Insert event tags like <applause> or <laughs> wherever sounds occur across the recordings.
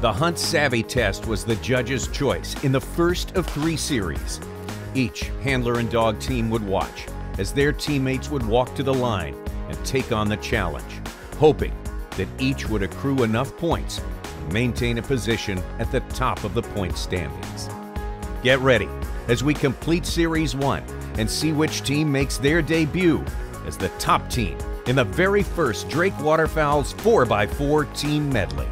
The Hunt Savvy test was the judge's choice in the first of three series. Each handler and dog team would watch as their teammates would walk to the line and take on the challenge, hoping that each would accrue enough points to maintain a position at the top of the point standings. Get ready as we complete Series 1 and see which team makes their debut as the top team in the very first Drake Waterfowls 4x4 Team Medley.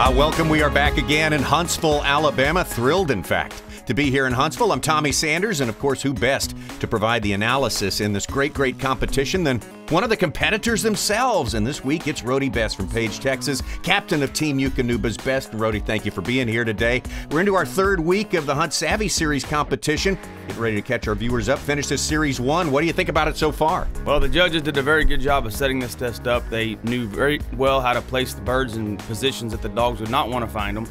Uh, welcome. We are back again in Huntsville, Alabama. Thrilled, in fact, to be here in Huntsville. I'm Tommy Sanders, and of course, who best to provide the analysis in this great, great competition than one of the competitors themselves. And this week, it's Rody Best from Page, Texas, captain of Team Eukanuba's Best. Rody, thank you for being here today. We're into our third week of the Hunt Savvy Series competition. Get ready to catch our viewers up. Finish this Series 1. What do you think about it so far? Well, the judges did a very good job of setting this test up. They knew very well how to place the birds in positions that the dogs would not want to find them.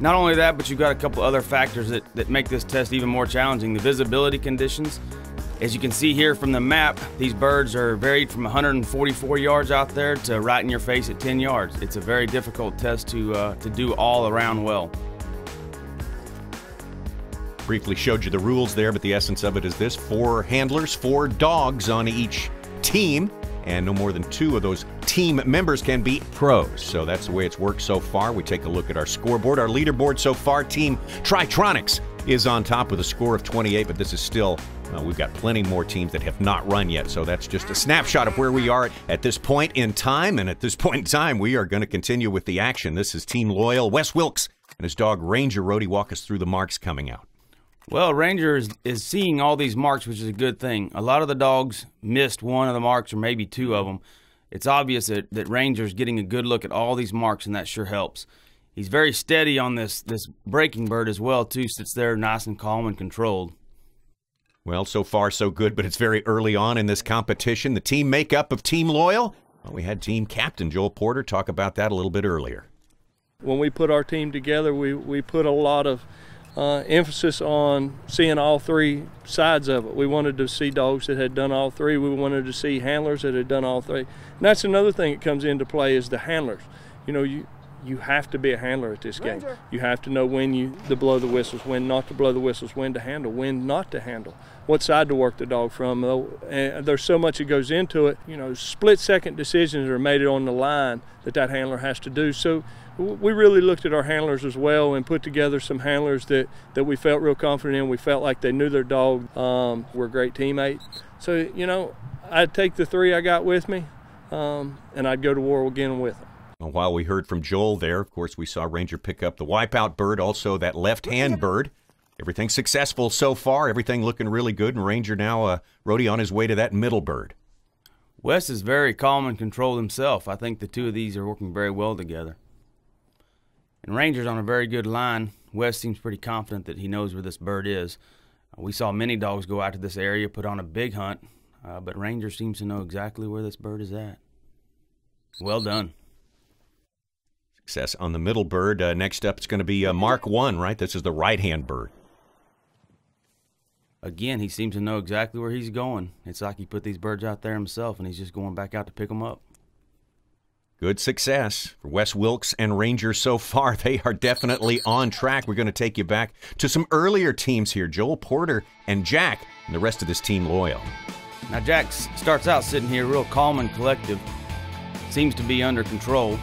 Not only that, but you've got a couple other factors that, that make this test even more challenging. The visibility conditions. As you can see here from the map, these birds are varied from 144 yards out there to right in your face at 10 yards. It's a very difficult test to, uh, to do all around well. Briefly showed you the rules there, but the essence of it is this four handlers, four dogs on each team and no more than two of those team members can be pros. So that's the way it's worked so far. We take a look at our scoreboard. Our leaderboard so far, Team Tritronics is on top with a score of 28, but this is still uh, we've got plenty more teams that have not run yet, so that's just a snapshot of where we are at this point in time. And at this point in time, we are going to continue with the action. This is Team Loyal. Wes Wilkes and his dog Ranger Rody walk us through the marks coming out. Well, Ranger is, is seeing all these marks, which is a good thing. A lot of the dogs missed one of the marks or maybe two of them. It's obvious that, that Ranger's getting a good look at all these marks, and that sure helps. He's very steady on this, this breaking bird as well, too, sits there nice and calm and controlled. Well, so far so good, but it's very early on in this competition. The team makeup of Team Loyal. Well, we had team captain Joel Porter talk about that a little bit earlier. When we put our team together, we, we put a lot of uh, emphasis on seeing all three sides of it. We wanted to see dogs that had done all three. We wanted to see handlers that had done all three. And that's another thing that comes into play is the handlers. You know, you you have to be a handler at this game. You have to know when you to blow the whistles, when not to blow the whistles, when to handle, when not to handle, what side to work the dog from. And there's so much that goes into it. You know, split second decisions are made on the line that that handler has to do. So we really looked at our handlers as well and put together some handlers that, that we felt real confident in. We felt like they knew their dog, um, were great teammates. So, you know, I'd take the three I got with me um, and I'd go to war again with them. Well, while we heard from Joel there, of course, we saw Ranger pick up the wipeout bird, also that left hand bird. Everything successful so far, everything looking really good, and Ranger now uh, Rody on his way to that middle bird. Wes is very calm and controlled himself. I think the two of these are working very well together. And Ranger's on a very good line. Wes seems pretty confident that he knows where this bird is. We saw many dogs go out to this area, put on a big hunt, uh, but Ranger seems to know exactly where this bird is at. Well done. Success on the middle bird. Uh, next up, it's going to be uh, Mark 1, right? This is the right hand bird. Again, he seems to know exactly where he's going. It's like he put these birds out there himself and he's just going back out to pick them up. Good success for Wes Wilkes and Rangers so far. <laughs> They are definitely on track. We're going to take you back to some earlier teams here Joel Porter and Jack, and the rest of this team loyal. Now, Jack starts out sitting here real calm and collective, seems to be under control.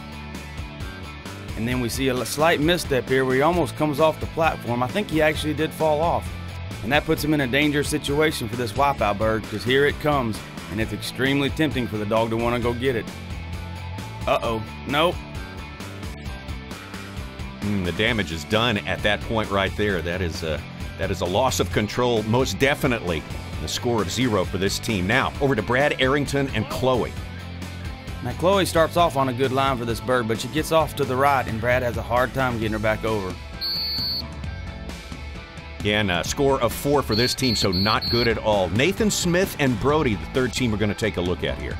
And then we see a slight misstep here where he almost comes off the platform. I think he actually did fall off. And that puts him in a dangerous situation for this wipeout bird because here it comes, and it's extremely tempting for the dog to want to go get it. Uh-oh. Nope. Mm, the damage is done at that point right there. That is a, that is a loss of control, most definitely. The score of zero for this team. Now, over to Brad Arrington and Chloe. Now, Chloe starts off on a good line for this bird, but she gets off to the right, and Brad has a hard time getting her back over. Again, a score of four for this team, so not good at all. Nathan Smith and Brody, the third team we're going to take a look at here.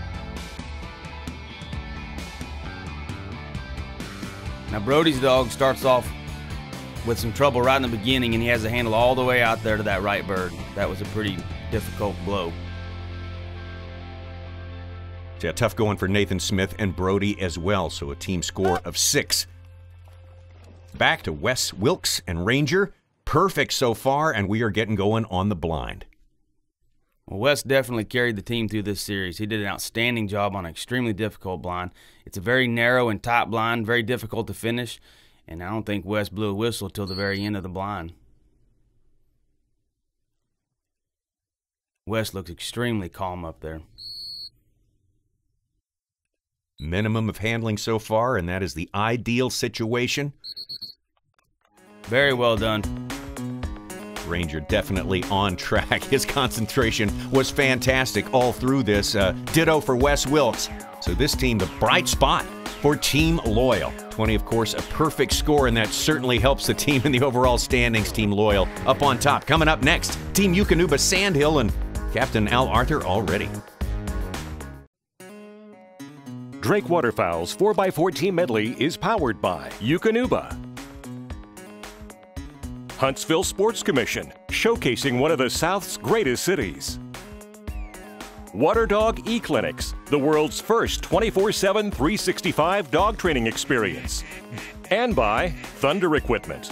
Now Brody's dog starts off with some trouble right in the beginning, and he has to handle all the way out there to that right bird. That was a pretty difficult blow. Yeah, tough going for Nathan Smith and Brody as well, so a team score of six. Back to Wes Wilkes and Ranger. Perfect so far, and we are getting going on the blind. Well, Wes definitely carried the team through this series. He did an outstanding job on an extremely difficult blind. It's a very narrow and tight blind, very difficult to finish, and I don't think Wes blew a whistle till the very end of the blind. Wes looks extremely calm up there. Minimum of handling so far, and that is the ideal situation. Very well done. Ranger definitely on track. <laughs> His concentration was fantastic all through this. Uh, ditto for Wes Wilkes. So this team, the bright spot for Team Loyal. 20, of course, a perfect score, and that certainly helps the team in the overall standings. Team Loyal up on top. Coming up next, Team Eukanuba Sandhill and Captain Al Arthur already. Drake Waterfowl's 4x4 Team Medley is powered by Eukanuba. Huntsville Sports Commission, showcasing one of the South's greatest cities. Water Dog E-Clinics, the world's first 24-7, 365 dog training experience. And by Thunder Equipment.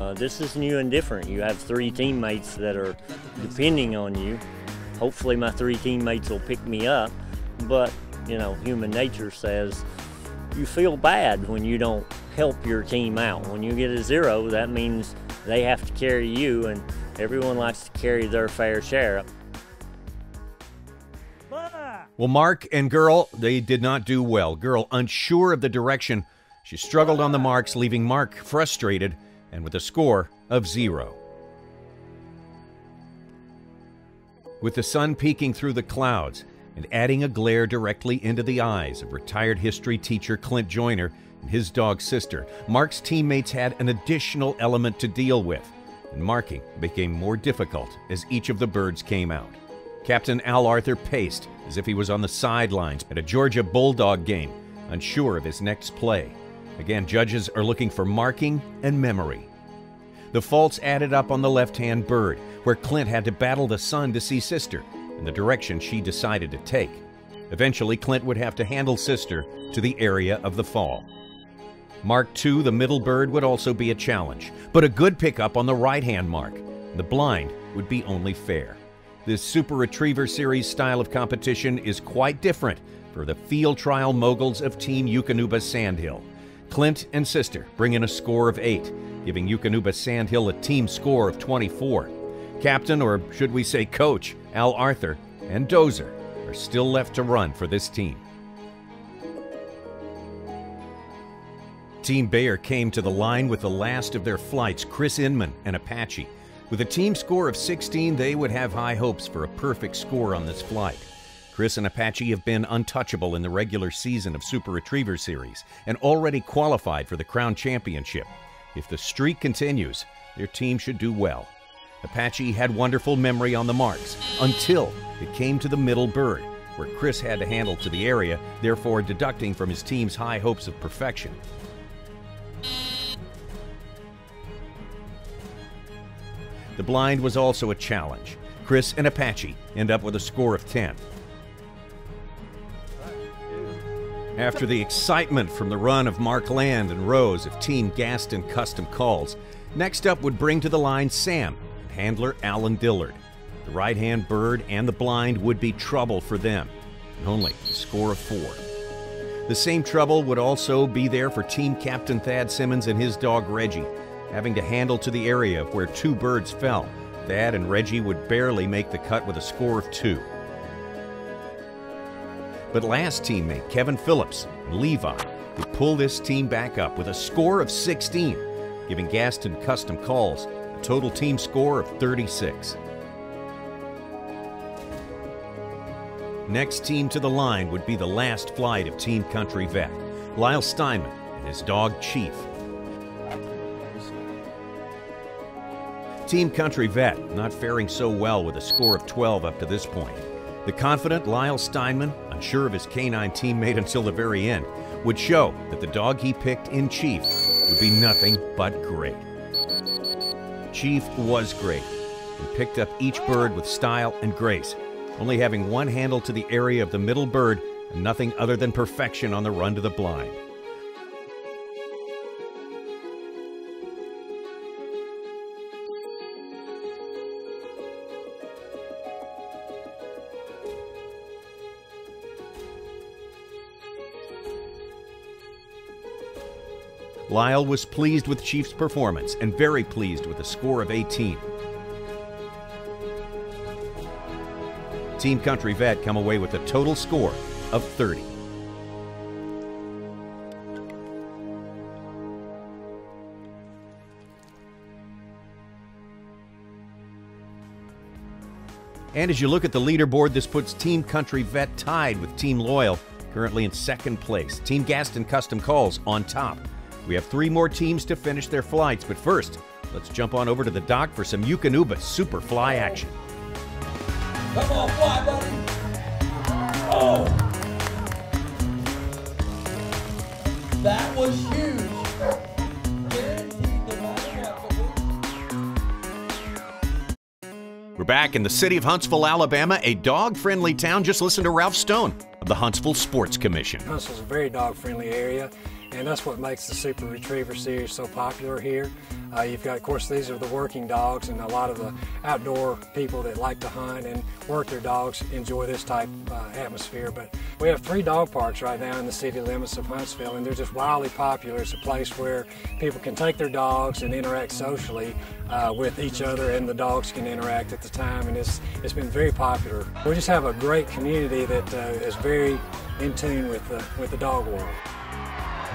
Uh, this is new and different. You have three teammates that are depending on you. Hopefully my three teammates will pick me up, but you know, human nature says you feel bad when you don't help your team out. When you get a zero, that means they have to carry you, and everyone likes to carry their fair share. Well, Mark and Girl, they did not do well. Girl, unsure of the direction, she struggled on the marks, leaving Mark frustrated and with a score of zero. With the sun peeking through the clouds and adding a glare directly into the eyes of retired history teacher Clint Joyner, his dog sister, Mark's teammates had an additional element to deal with, and marking became more difficult as each of the birds came out. Captain Al Arthur paced as if he was on the sidelines at a Georgia Bulldog game, unsure of his next play. Again, judges are looking for marking and memory. The faults added up on the left hand bird, where Clint had to battle the sun to see Sister and the direction she decided to take. Eventually, Clint would have to handle Sister to the area of the fall. Mark 2, the middle bird, would also be a challenge, but a good pickup on the right hand mark. The blind would be only fair. This Super Retriever Series style of competition is quite different for the field trial moguls of Team Eukanuba Sandhill. Clint and Sister bring in a score of 8, giving Eukanuba Sandhill a team score of 24. Captain, or should we say coach, Al Arthur and Dozer are still left to run for this team. Team Bayer came to the line with the last of their flights, Chris Inman and Apache. With a team score of 16, they would have high hopes for a perfect score on this flight. Chris and Apache have been untouchable in the regular season of Super Retriever Series and already qualified for the Crown Championship. If the streak continues, their team should do well. Apache had wonderful memory on the marks until it came to the middle bird, where Chris had to handle to the area, therefore deducting from his team's high hopes of perfection. The blind was also a challenge. Chris and Apache end up with a score of 10. After the excitement from the run of Mark Land and Rose of Team Gaston Custom Calls, next up would bring to the line Sam and handler Alan Dillard. The right hand bird and the blind would be trouble for them, and only a score of four. The same trouble would also be there for Team Captain Thad Simmons and his dog Reggie, having to handle to the area of where two birds fell. Thad and Reggie would barely make the cut with a score of two. But last teammate, Kevin Phillips and Levi, would pull this team back up with a score of 16, giving Gaston Custom Calls a total team score of 36. Next team to the line would be the last flight of Team Country Vet, Lyle Steinman and his dog Chief. Team Country Vet not faring so well with a score of 12 up to this point. The confident Lyle Steinman, unsure of his canine teammate until the very end, would show that the dog he picked in Chief would be nothing but great. Chief was great and picked up each bird with style and grace, only having one handle to the area of the middle bird and nothing other than perfection on the run to the blind. Lyle was pleased with Chief's performance and very pleased with a score of 18. Team Country Vet come away with a total score of 30. And as you look at the leaderboard, this puts Team Country Vet tied with Team Loyal, currently in second place. Team Gaston Custom Calls on top. We have three more teams to finish their flights, but first, let's jump on over to the dock for some Eukanuba Super Fly action. Come on, fly, buddy. Oh. That was huge. We're back in the city of Huntsville, Alabama, a dog friendly town. Just listen to Ralph Stone of the Huntsville Sports Commission. Huntsville's a very dog friendly area and that's what makes the Super Retriever series so popular here. Uh, you've got, of course, these are the working dogs, and a lot of the outdoor people that like to hunt and work their dogs enjoy this type uh, atmosphere. But we have three dog parks right now in the city limits of Huntsville, and they're just wildly popular. It's a place where people can take their dogs and interact socially uh, with each other, and the dogs can interact at the time, and it's, it's been very popular. We just have a great community that uh, is very in tune with the, with the dog world.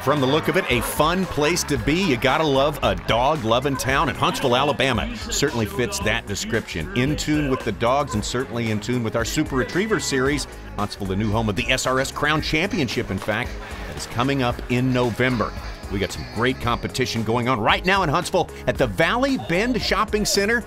From the look of it, a fun place to be. You gotta love a dog loving town, and Huntsville, Alabama certainly fits that description. In tune with the dogs, and certainly in tune with our Super Retriever series. Huntsville, the new home of the SRS Crown Championship, in fact, that is coming up in November. We got some great competition going on right now in Huntsville at the Valley Bend Shopping Center.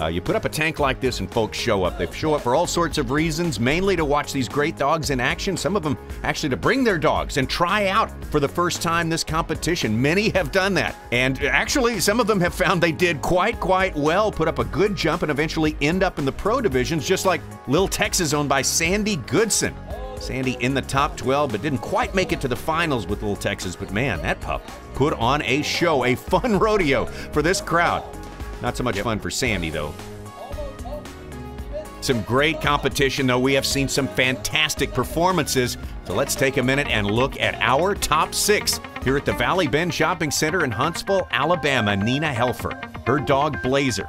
Uh, you put up a tank like this and folks show up. They show up for all sorts of reasons, mainly to watch these great dogs in action. Some of them actually to bring their dogs and try out for the first time this competition. Many have done that. And actually, some of them have found they did quite, quite well, put up a good jump, and eventually end up in the pro divisions, just like Little Texas, owned by Sandy Goodson. Sandy in the top 12, but didn't quite make it to the finals with Little Texas. But man, that pup put on a show, a fun <laughs> rodeo for this crowd. Not so much fun for Sandy, though. Some great competition, though. We have seen some fantastic performances. So let's take a minute and look at our top six here at the Valley Bend Shopping Center in Huntsville, Alabama. Nina Helfer, her dog Blazer.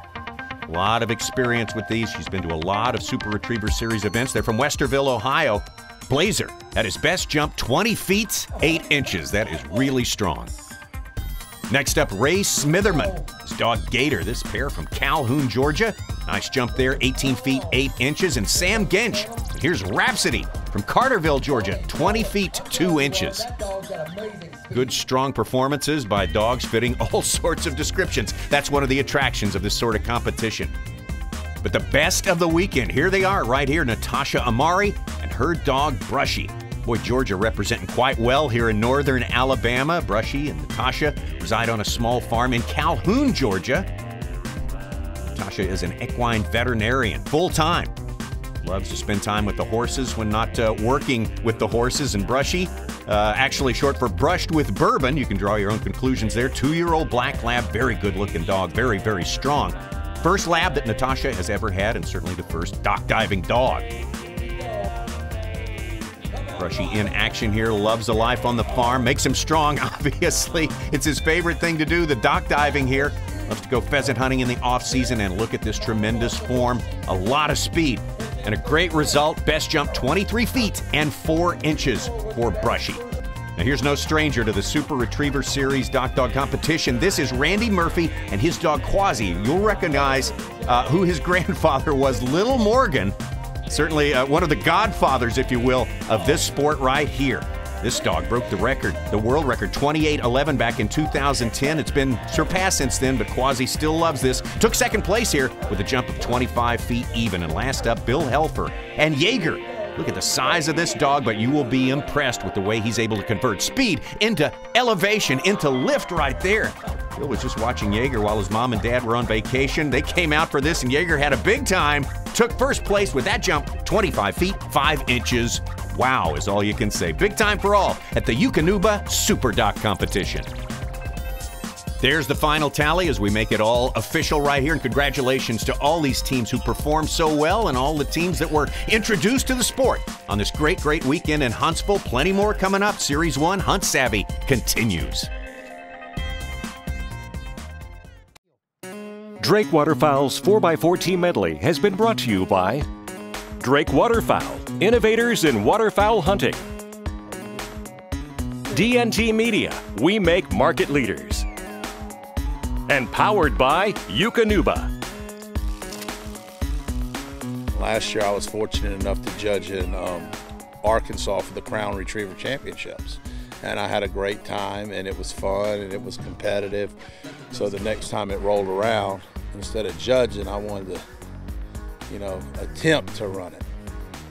A lot of experience with these. She's been to a lot of Super Retriever Series events. They're from Westerville, Ohio. Blazer, at his best jump, 20 feet, 8 inches. That is really strong. Next up, Ray Smitherman. Dog Gator, this pair from Calhoun, Georgia. Nice jump there, 18 feet 8 inches. And Sam Gench. Here's Rhapsody from Carterville, Georgia, 20 feet 2 inches. Good, strong performances by dogs fitting <laughs> all sorts of descriptions. That's one of the attractions of this sort of competition. But the best of the weekend, here they are right here Natasha Amari and her dog Brushy. Boy, Georgia representing quite well here in northern Alabama. Brushy and Natasha reside on a small farm in Calhoun, Georgia. Natasha is an equine veterinarian, full time. Loves to spend time with the horses when not uh, working with the horses. And Brushy, uh, actually short for brushed with bourbon. You can draw your own conclusions there. Two year old black lab, very good looking dog, very, very strong. First lab that Natasha has ever had, and certainly the first dock diving dog. Brushy in action here, loves the life on the farm, makes him strong, <laughs> obviously. It's his favorite thing to do, the dock diving here. Loves to go pheasant hunting in the off season and look at this tremendous form. A lot of speed and a great result. Best jump 23 feet and 4 inches for Brushy. Now, here's no stranger to the Super Retriever Series Dock Dog competition. This is Randy Murphy and his dog Quasi. You'll recognize uh, who his <laughs> grandfather was, Little Morgan, Certainly uh, one of the godfathers, if you will, of this sport right here. This dog broke the record, the world record, 28-11 back in 2010. It's been surpassed since then, but Quasi still loves this. Took second place here with a jump of 25 feet even. And last up, Bill Helfer and Jaeger. Look at the size of this dog, but you will be impressed with the way he's able to convert speed into elevation, into lift right there. Bill was just watching Jaeger while his mom and dad were on vacation. They came out for this, and Jaeger had a big time. Took first place with that jump, 25 feet, 5 inches. Wow is all you can say. Big time for all at the Eukanuba Super Dock competition. There's the final tally as we make it all official right here. And congratulations to all these teams who performed so well and all the teams that were introduced to the sport on this great, great weekend in Huntsville. Plenty more coming up. Series 1 Hunt Savvy continues. Drake Waterfowl's 4x4 Team Medley has been brought to you by Drake Waterfowl, innovators in waterfowl hunting. DNT Media, we make market leaders. And powered by Eukanuba. Last year, I was fortunate enough to judge in um, Arkansas for the Crown Retriever Championships. And I had a great time, and it was fun, and it was competitive. So the next time it rolled around, instead of judging, I wanted to, you know, attempt to run it.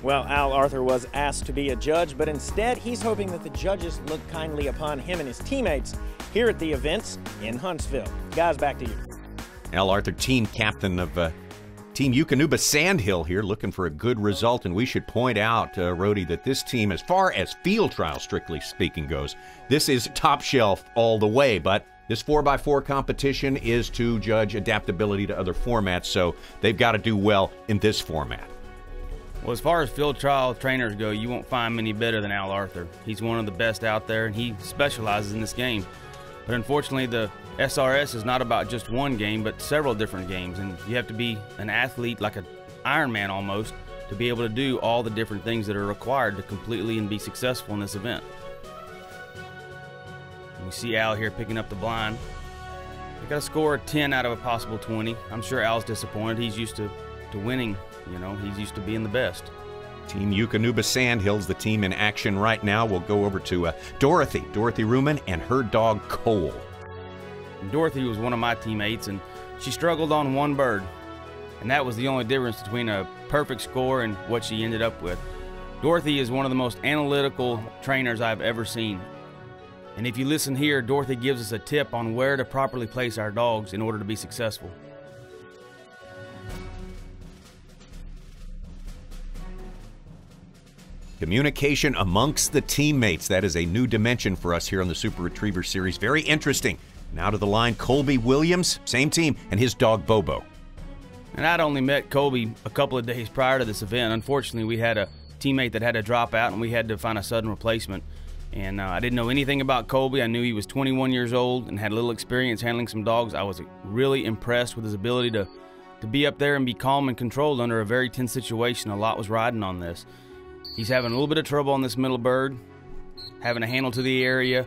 Well, Al Arthur was asked to be a judge, but instead he's hoping that the judges look kindly upon him and his teammates here at the events in Huntsville. Guys, back to you. Al Arthur, team captain of uh, Team Eukanuba Sandhill here, looking for a good result. And we should point out, uh, Rody, that this team, as far as field trial strictly speaking goes, this is top shelf all the way. But this 4x4 competition is to judge adaptability to other formats, so they've got to do well in this format. Well, as far as field trial trainers go, you won't find many better than Al Arthur. He's one of the best out there, and he specializes in this game. But unfortunately, the SRS is not about just one game, but several different games, and you have to be an athlete, like an Ironman almost, to be able to do all the different things that are required to completely and be successful in this event. We see Al here picking up the blind. They got a score of 10 out of a possible 20. I'm sure Al's disappointed. He's used to, to winning you know, he's used to being the best. Team Eukanuba Sandhills, the team in action right now. We'll go over to uh, Dorothy, Dorothy Ruman, and her dog Cole. Dorothy was one of my teammates, and she struggled on one bird. And that was the only difference between a perfect score and what she ended up with. Dorothy is one of the most analytical trainers I've ever seen. And if you listen here, Dorothy gives us a tip on where to properly place our dogs in order to be successful. Communication amongst the teammates. That is a new dimension for us here on the Super Retriever Series. Very interesting. Now to the line, Colby Williams, same team, and his dog Bobo. And I'd only met Colby a couple of days prior to this event. Unfortunately, we had a teammate that had to drop out, and we had to find a sudden replacement. And uh, I didn't know anything about Colby. I knew he was 21 years old and had a little experience handling some dogs. I was really impressed with his ability to, to be up there and be calm and controlled under a very tense situation. A lot was riding on this. He's having a little bit of trouble on this middle bird, having a handle to the area.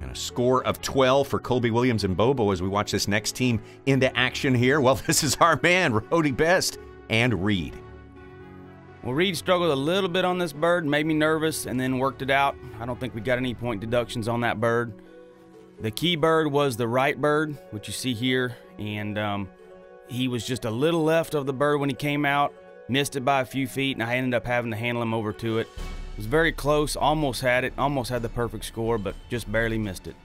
And a score of 12 for Colby Williams and Bobo as we watch this next team into action here. Well, <laughs> this is our man, Rody Best and Reed. Well, Reed struggled a little bit on this bird, made me nervous, and then worked it out. I don't think we got any point deductions on that bird. The key bird was the right bird, which you see here, and um, he was just a little left of the bird when he came out. Missed it by a few feet, and I ended up having to handle him over to it. It was very close, almost had it, almost had the perfect score, but just barely missed it.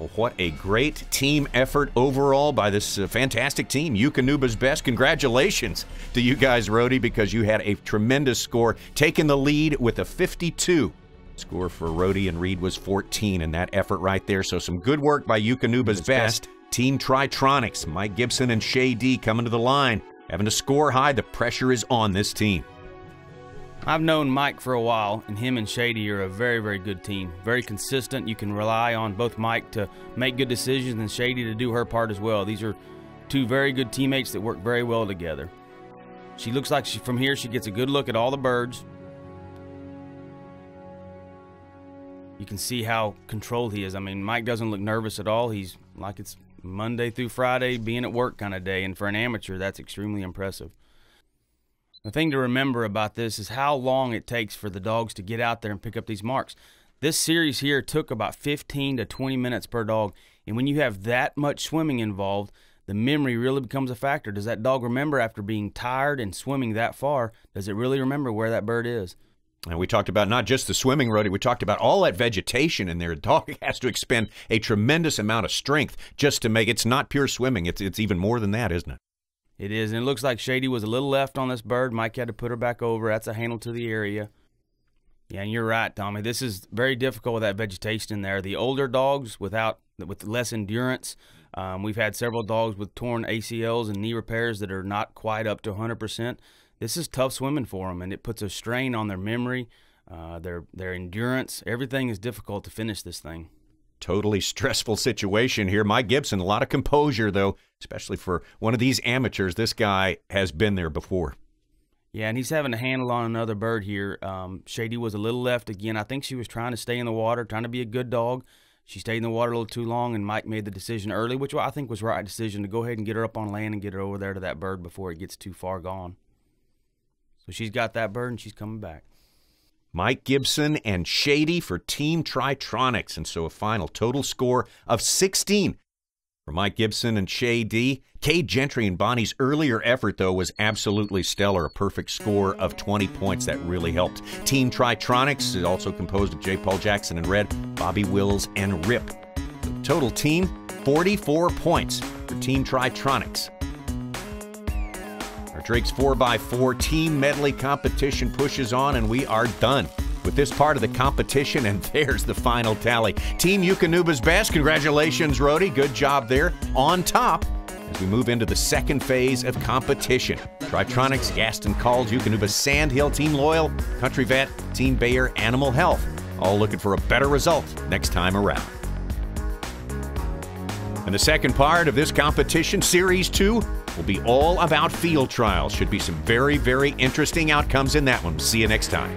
Well, what a great team effort overall by this uh, fantastic team. Eukanuba's best. Congratulations to you guys, Rody, because you had a tremendous score, taking the lead with a 52. Score for Rody and Reed was 14 in that effort right there. So some good work by Eukanuba's best. best. Team Tritronics, Mike Gibson and Shady coming to the line. Having to score high, the pressure is on this team. I've known Mike for a while, and him and Shady are a very, very good team. Very consistent. You can rely on both Mike to make good decisions and Shady to do her part as well. These are two very good teammates that work very well together. She looks like she, from here she gets a good look at all the birds. You can see how controlled he is. I mean, Mike doesn't look nervous at all. He's like it's Monday through Friday, being at work kind of day. And for an amateur, that's extremely impressive. The thing to remember about this is how long it takes for the dogs to get out there and pick up these marks. This series here took about 15 to 20 minutes per dog. And when you have that much swimming involved, the memory really becomes a factor. Does that dog remember after being tired and swimming that far? Does it really remember where that bird is? And we talked about not just the swimming, Rody, we talked about all that vegetation in there. Dog <laughs> has to expend a tremendous amount of strength just to make it's not pure swimming. It's it's even more than that, isn't it? It is, and it looks like Shady was a little left on this bird. Mike had to put her back over. That's a handle to the area. Yeah, and you're right, Tommy. This is very difficult with that vegetation in there. The older dogs without with less endurance. Um, we've had several dogs with torn ACLs and knee repairs that are not quite up to 100%. This is tough swimming for them, and it puts a strain on their memory, uh, their their endurance. Everything is difficult to finish this thing. Totally <laughs> stressful situation here. Mike Gibson, a lot of composure though, especially for one of these amateurs. This guy has been there before. Yeah, and he's having a handle on another bird here. Um, Shady was a little left again. I think she was trying to stay in the water, trying to be a good dog. She stayed in the water a little too long, and Mike made the decision early, which I think was right decision to go ahead and get her up on land and get her over there to that bird before it gets too far gone. So she's got that bird, and she's coming back. Mike Gibson and Shady for Team Tritronics. And so a final total score of 16 for Mike Gibson and Shady. Kay Gentry and Bonnie's earlier effort, though, was absolutely stellar. A perfect score of 20 points. That really helped. Team Tritronics is also composed of J. Paul Jackson and Red, Bobby Wills, and Rip. The total team, 44 points for Team Tritronics. Our Drake's 4x4 team medley competition pushes on, and we are done with this part of the competition, and <laughs> there's the final tally. Team Eukanuba's best. Congratulations, Rody. Good job there. On top as we move into the second phase of competition. Tritronics, Gaston Calls, Eukanuba Sandhill, Team Loyal, Country Vet, Team Bayer, Animal Health, all looking for a better result next time around. And the second part of this competition, Series 2, will be all about field trials. Should be some very, very interesting outcomes in that one. See you next time.